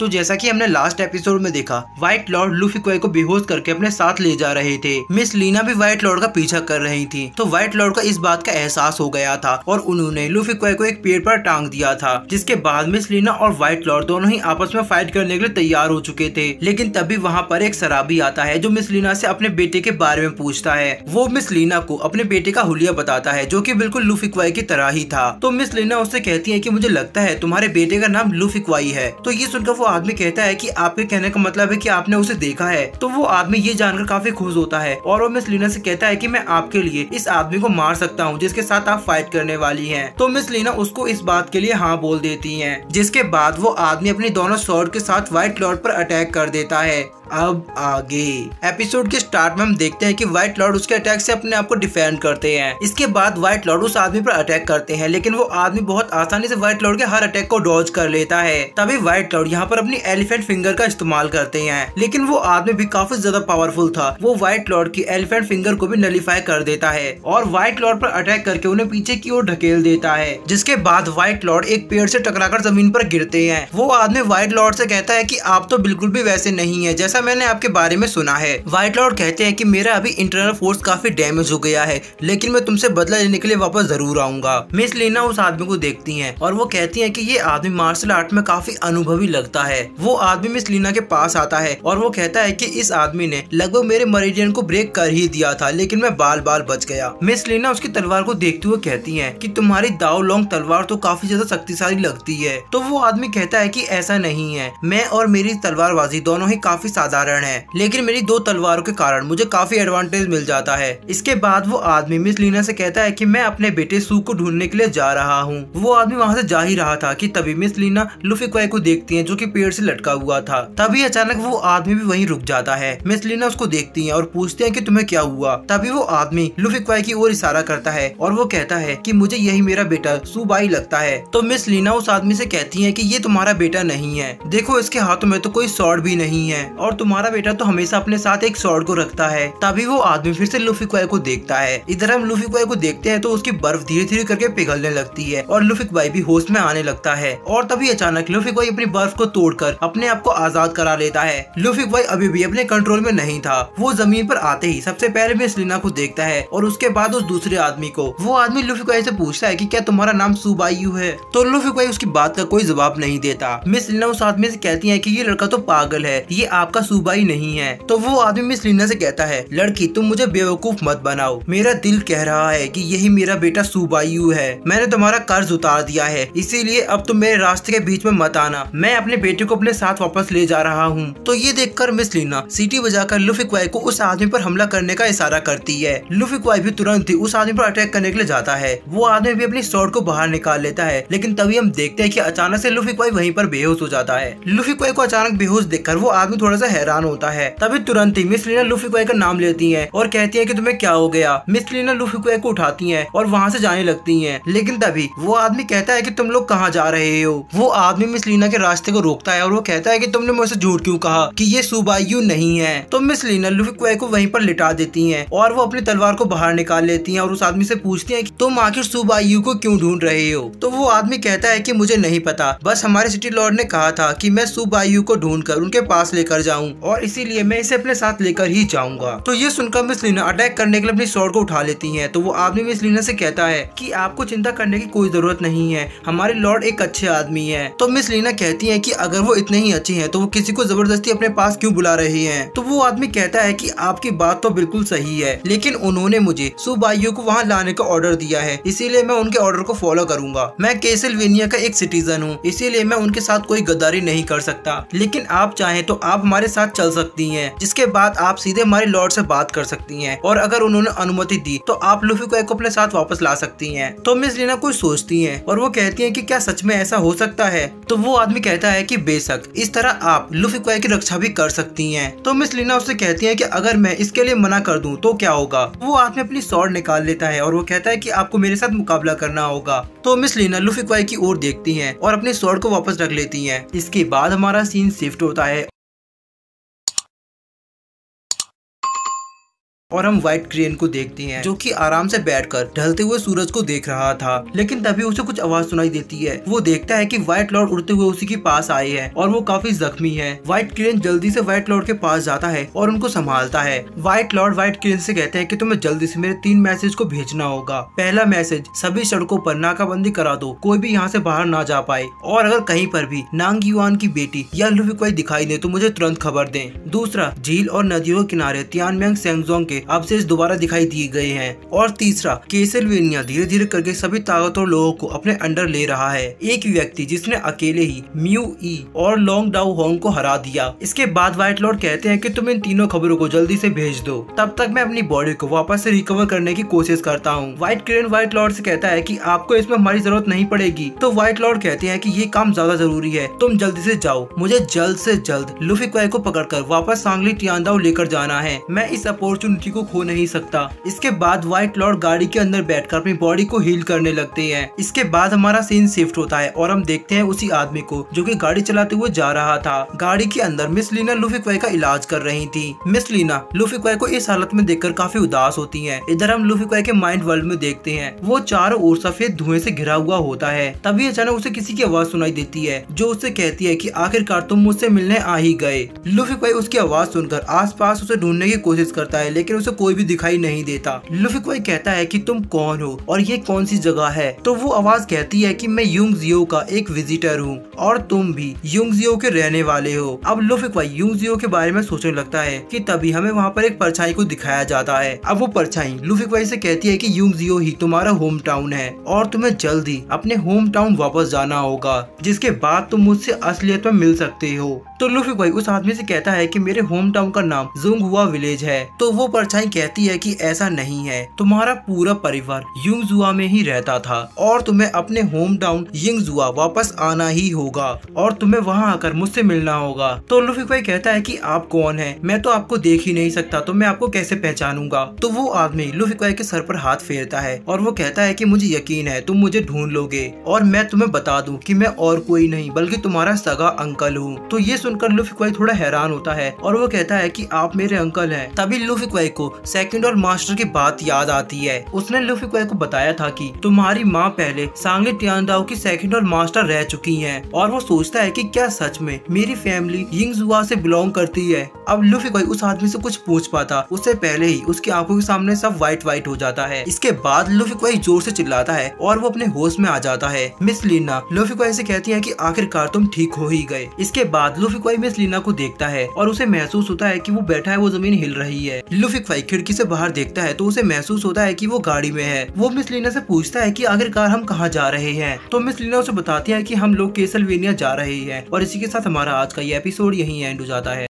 तो जैसा कि हमने लास्ट एपिसोड में देखा व्हाइट लॉर्ड लूफी क्वाई को बेहोश करके अपने साथ ले जा रहे थे। मिस लीना भी व्हाइट लॉर्ड का पीछा कर रही थी। तो व्हाइट लॉर्ड का इस बात का एहसास हो गया था और उन्होंने लूफी क्वाई को एक पेड़ पर टांग दिया था, जिसके बाद मिस लीना और व्हाइट लॉर्ड दोनों ही आपस में फाइट करने के लिए तैयार हो चुके थे। लेकिन तभी वहाँ पर एक शराबी आता है, जो मिस लीना से अपने बेटे के बारे में पूछता है। वो मिस लीना को अपने बेटे का हुलिया बताता है, जो की बिल्कुल लूफी क्वाई की तरह ही था। तो मिस लीना उससे कहती है की मुझे लगता है तुम्हारे बेटे का नाम लूफी क्वाई है। तो ये सुनकर वो आदमी कहता है कि आपके कहने का मतलब है कि आपने उसे देखा है। तो वो आदमी ये जानकर काफ़ी खुश होता है और वो मिस लीना से कहता है कि मैं आपके लिए इस आदमी को मार सकता हूँ, जिसके साथ आप फाइट करने वाली है। तो मिस लीना उसको इस बात के लिए हाँ बोल देती है, जिसके बाद वो आदमी अपनी दोनों शॉर्ट के साथ व्हाइट लॉर्ड पर अटैक कर देता है। अब आगे। एपिसोड के स्टार्ट में हम देखते हैं कि व्हाइट लॉर्ड उसके अटैक से अपने आप को डिफेंड करते हैं। इसके बाद व्हाइट लॉर्ड उस आदमी पर अटैक करते हैं, लेकिन वो आदमी बहुत आसानी से व्हाइट लॉर्ड के हर अटैक को डॉज कर लेता है। तभी व्हाइट लॉर्ड यहाँ पर अपनी एलिफेंट फिंगर का इस्तेमाल करते हैं, लेकिन वो आदमी भी काफ़ी ज़्यादा पावरफुल था। वो व्हाइट लॉर्ड की एलिफेंट फिंगर को भी नलीफाई कर देता है और व्हाइट लॉर्ड पर अटैक करके उन्हें पीछे की ओर ढकेल देता है, जिसके बाद व्हाइट लॉर्ड एक पेड़ से टकराकर ज़मीन पर गिरते हैं। वो आदमी व्हाइट लॉर्ड से कहता है कि आप तो बिल्कुल भी वैसे नहीं है, जैसा मैंने आपके बारे में सुना है। व्हाइट लॉर्ड कहते हैं कि मेरा अभी इंटरनल फोर्स काफ़ी डैमेज हो गया है, लेकिन मैं तुमसे बदला लेने के लिए वापस ज़रूर आऊँगा। मिस लीना उस आदमी को देखती है और वो कहती है की ये आदमी मार्शल आर्ट में काफ़ी अनुभवी लगता है। वो आदमी मिस लीना के पास आता है और वो कहता है की इस आदमी ने लगभग मेरे मरीडियन को ब्रेक कर ही दिया था, लेकिन मैं बाल बाल बच गया। मिस लीना उसकी तलवार को देखते हुए कहती है की तुम्हारी दाव लॉन्ग तलवार तो काफ़ी ज़्यादा शक्तिशाली लगती है। तो वो आदमी कहता है कि ऐसा नहीं है। मैं और मेरी तलवारबाजी दोनों ही काफ़ी साधारण है। लेकिन मेरी दो तलवारों के कारण मुझे काफ़ी एडवांटेज मिल जाता है। इसके बाद वो आदमी मिस लीना से कहता है कि मैं अपने बेटे सू को ढूँढने के लिए जा रहा हूँ। वो आदमी वहाँ से जा ही रहा था कि तभी मिस लीना लुफी क्वाई को देखती है जो की पेड़ से लटका हुआ था। तभी अचानक वो आदमी भी वहीं रुक जाता है। मिस लीना उसको देखती है और पूछती है की तुम्हें क्या हुआ? तभी वो आदमी लुफी क्वाई की ओर इशारा करता है और वो कहता है की मुझे यही मेरा बेटा सुबाई लगता है। तो मिस लीना उस आदमी से कहती है की ये तुम्हारा बेटा नहीं है। देखो, इसके हाथों में तो कोई सॉर्ड भी नहीं है और तुम्हारा बेटा तो हमेशा अपने साथ एक सॉर्ड को रखता है, तभी वो आदमी फिर से लुफी क्वाई को देखता है। इधर हम लुफी क्वाई को देखते हैं तो उसकी बर्फ़ धीरे धीरे करके पिघलने लगती है और लुफी क्वाई भी होश में आने लगता है। और तभी अचानक लुफी क्वाई अपनी बर्फ़ को तोड़कर अपने आप को आज़ाद करा लेता है। लुफी क्वाई अभी भी अपने कंट्रोल में नहीं था। वो ज़मीन पर आते ही सबसे पहले मिस लीना को देखता है और उसके बाद उस दूसरे आदमी को। वो आदमी लुफी क्वाई से पूछता है कि क्या तुम्हारा नाम सुबायू है? तो लुफी क्वाई उसकी बात का कोई जवाब नहीं देता। मिस लीना उस आदमी से कहती है कि ये लड़का तो पागल है। ये आपका सुबाई नहीं है। तो वो आदमी मिस लीना से कहता है, लड़की, तुम मुझे बेवकूफ़ मत बनाओ। मेरा दिल कह रहा है कि यही मेरा बेटा सुबायू है। मैंने तुम्हारा कर्ज उतार दिया है। इसीलिए अब तुम मेरे रास्ते के बीच में मत आना। मैं अपने बेटे को अपने साथ वापस ले जा रहा हूँ तो ये देखकर मिस लीना सीटी बजाकर लुफी क्वाई को उस आदमी पर हमला करने का इशारा करती है। लुफी क्वाई भी तुरंत ही उस आदमी पर अटैक करने के लिए जाता है। वो आदमी भी अपनी शॉर्ट को बाहर निकाल लेता है। लेकिन तभी हम देखते हैं कि अचानक से लुफी क्वाई वहीं पर बेहोश हो जाता है। लुफी क्वाई को अचानक बेहोश देखकर वो आदमी थोड़ा सा हैरान होता है। तभी तुरंत ही मिस लीना लुफी क्वाई का नाम लेती है और कहती है की तुम्हें क्या हो गया? मिस लीना लुफी क्वाई को उठाती है और वहाँ से जाने लगती है। लेकिन तभी वो आदमी कहता है की तुम लोग कहाँ जा रहे हो? वो आदमी मिस लीना के रास्ते को रोकता है और वो कहता है की तुमने मुझसे झूठ क्यूँ कहा की ये सुबायु नहीं है? तो मिस लीना लुफी क्वाई को वहीं पर लिटा देती है और वो अपनी तलवार को बाहर निकाल लेती है और उस आदमी से पूछती है कि तुम आखिर सुबायु को क्यों ढूंढ रहे हो? तो वो आदमी कहता है कि मुझे नहीं पता। बस हमारे सिटी लॉर्ड ने कहा था कि मैं सुबायु को ढूंढ कर उनके पास लेकर जाऊँ। और इसीलिए मैं इसे अपने साथ लेकर ही जाऊँगा। तो ये सुनकर मिस लीना अटैक करने के लिए अपनी स्वॉर्ड को उठा लेती है। तो वो आदमी मिस लीना से कहता है की आपको चिंता करने की कोई ज़रूरत नहीं है। हमारे लॉर्ड एक अच्छे आदमी है। तो मिस लीना कहती है की अगर वो इतने ही अच्छे हैं तो वो किसी को ज़बरदस्ती अपने पास क्यों बुला रही है? तो वो आदमी कहता है की आपकी बात तो बिल्कुल सही है, लेकिन उन्होंने मुझे सुबाइयों को वहाँ लाने का ऑर्डर दिया है। इसीलिए मैं उनके ऑर्डर को फॉलो करूँगा। मैं केसलवेनिया का एक सिटीजन हूँ, इसीलिए मैं उनके साथ कोई गद्दारी नहीं कर सकता। लेकिन आप चाहें तो आप हमारे साथ चल सकती हैं, जिसके बाद आप सीधे हमारे लॉर्ड से बात कर सकती हैं, और अगर उन्होंने अनुमति दी तो आप लुफी को अपने साथ वापस ला सकती हैं। तो मिस लीना कुछ सोचती हैं, और वो कहती हैं कि क्या सच में ऐसा हो सकता है? तो वो आदमी कहता है कि बेशक, इस तरह आप लुफी की रक्षा भी कर सकती हैं। तो मिस लीना उससे कहती है कि अगर मैं इसके लिए मना कर दूँ तो क्या होगा? वो आदमी अपनी सॉर्ड निकाल लेता है, और वो कहता है कि आपको मेरे साथ मुकाबला करना होगा। तो मिस लीना लुफी की ओर देखती हैं, और अपनी सॉर्ड को वापस रख लेती हैं। इसके बाद हमारा सीन शिफ्ट होता है। और हम व्हाइट क्रेन को देखते हैं, जो कि आराम से बैठकर ढलते हुए सूरज को देख रहा था, लेकिन तभी उसे कुछ आवाज़ सुनाई देती है। वो देखता है कि व्हाइट लॉर्ड उड़ते हुए उसी के पास आए हैं, और वो काफ़ी जख्मी है। व्हाइट क्रेन जल्दी से व्हाइट लॉर्ड के पास जाता है और उनको संभालता है। व्हाइट लॉर्ड व्हाइट क्रेन से कहते हैं कि तुम्हें जल्दी से मेरे तीन मैसेज को भेजना होगा। पहला मैसेज सभी सड़कों पर नाकाबंदी करा दो, कोई भी यहाँ से बाहर ना जा पाए। और अगर कहीं पर भी नांग युआन की बेटी या लुफी कोई दिखाई दे तो मुझे तुरंत खबर दें। दूसरा, झील और नदियों के किनारे तियानमेंग सेंगजोंग के अवशेष दोबारा दिखाई दिए गए हैं। और तीसरा, केसलवेनिया धीरे धीरे करके सभी ताकतवर लोगों को अपने अंडर ले रहा है। एक व्यक्ति जिसने अकेले ही म्यू ई और लॉन्ग डाउ होंग को हरा दिया। इसके बाद व्हाइट लॉर्ड कहते हैं कि तुम इन तीनों खबरों को जल्दी ऐसी भेज दो। तब तक मैं अपनी बॉडी को वापस ऐसी रिकवर करने की कोशिश करता हूँ। व्हाइट क्रेन व्हाइट लॉर्ड ऐसी कहता है की आपको इसमें हमारी ज़रूरत नहीं पड़ेगी। तो व्हाइट लॉर्ड कहते हैं की ये काम ज़्यादा ज़रूरी है। तुम जल्दी ऐसी जाओ। मुझे जल्द ऐसी जल्द लुफी को पकड़ कर वापस सांगली टियांदाओ लेकर जाना है। मैं इस अपॉर्चुनिटी को खो नहीं सकता। इसके बाद व्हाइट लॉर्ड गाड़ी के अंदर बैठकर अपनी बॉडी को हील करने लगते हैं। इसके बाद हमारा सीन शिफ्ट होता है और हम देखते हैं उसी आदमी को, जो कि गाड़ी चलाते हुए जा रहा था। गाड़ी के अंदर मिस लीना लुफी क्वाई का इलाज कर रही थी। मिस लीना लुफी क्वाई को इस हालत में देखकर काफ़ी उदास होती है। इधर हम लुफी क्वाई के माइंड वर्ल्ड में देखते हैं। वो चारों ओर सफ़ेद धुएँ से घिरा हुआ होता है। तभी अचानक उसे किसी की आवाज़ सुनाई देती है, जो उससे कहती है कि आखिरकार तुम मुझसे मिलने आ ही गए। लुफी क्वाई उसकी आवाज़ सुनकर आसपास उसे ढूँढने की कोशिश करता है, लेकिन उसे कोई भी दिखाई नहीं देता। लुफी क्वाई कहता है कि तुम कौन हो और ये कौन सी जगह है? तो वो आवाज़ कहती है कि मैं युंग जियो का एक विजिटर हूँ और तुम भी युंग जियो के रहने वाले हो। अब लुफी क्वाई युंग जियो के बारे में सोचने लगता है कि तभी हमें वहाँ पर एक परछाई को दिखाया जाता है। अब वो परछाई लुफी क्वाई से कहती है कि युंग जियो ही तुम्हारा होम टाउन है और तुम्हें जल्दी अपने होम टाउन वापस जाना होगा, जिसके बाद तुम मुझसे असलियत में मिल सकते हो। तो लुफी भाई उस आदमी से कहता है कि मेरे होम टाउन का नाम जुंग हुआ विलेज है। तो वो परछाई कहती है कि ऐसा नहीं है। तुम्हारा पूरा परिवार युंगजुआ में ही रहता था और तुम्हें अपने होम टाउन युंगजुआ वापस आना ही होगा और तुम्हें वहाँ आकर मुझसे मिलना होगा। तो लुफी भाई कहता है की आप कौन है? मैं तो आपको देख ही नहीं सकता तो मैं आपको कैसे पहचानूँगा? तो वो आदमी लुफी भाई के सर पर हाथ फेरता है और वो कहता है की मुझे यकीन है, तुम मुझे ढूंढ लोगे और मैं तुम्हें बता दूँ कि मैं और कोई नहीं, बल्कि तुम्हारा सगा अंकल हूँ। तो ये सुनकर लुफी क्वाई थोड़ा हैरान होता है और वो कहता है कि आप मेरे अंकल हैं। तभी लुफी क्वाई को सेकंड और मास्टर की बात याद आती है। उसने लुफी क्वाई को बताया था कि तुम्हारी माँ पहले सांगे टियांदाओ की सेकंड और मास्टर रह चुकी हैं और वो सोचता है कि क्या सच में मेरी फैमिली यिंगजुआ से बिलोंग करती है। अब लुफी क्वाई उस आदमी से कुछ पूछ पाता। उससे पहले ही उसकी आँखों के सामने सब व्हाइट व्हाइट हो जाता है। इसके बाद लुफी कोई ज़ोर से चिल्लाता है और वो अपने होश में आ जाता है। मिस लीना, लुफी क्वाई से कहती है कि आखिरकार तुम ठीक हो ही गए। इसके बाद लुफी कोई मिस लीना को देखता है और उसे महसूस होता है कि वो बैठा है, वो ज़मीन हिल रही है। लुफी क्वाई खिड़की से बाहर देखता है तो उसे महसूस होता है कि वो गाड़ी में है। वो मिस लीना से पूछता है कि आखिरकार हम कहाँ जा रहे हैं? तो मिस लीना उसे बताती है कि हम लोग केसलवेनिया जा रहे हैं और इसी के साथ हमारा आज का ये एपिसोड यही एंड हो जाता है।